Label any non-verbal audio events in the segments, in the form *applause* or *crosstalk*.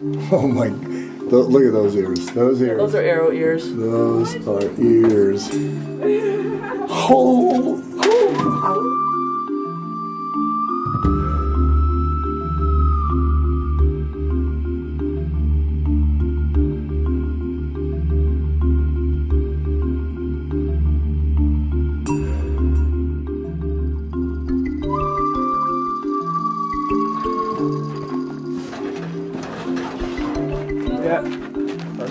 *laughs* Oh my, look at those ears. Those ears. Those are arrow ears. Those are ears. *laughs* Oh, oh.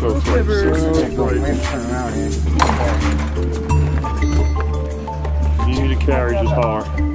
So. If you need to carry, just holler.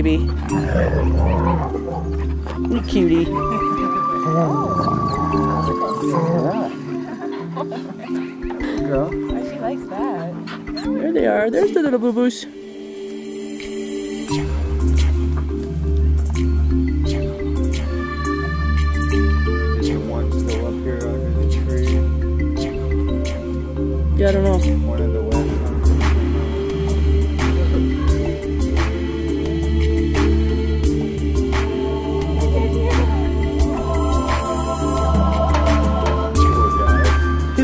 Abby. You cutie. Girl. She likes that. There they are. There's the little boo boos. One still up here under the tree? Yeah, I don't know.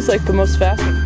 Like the most fascinating.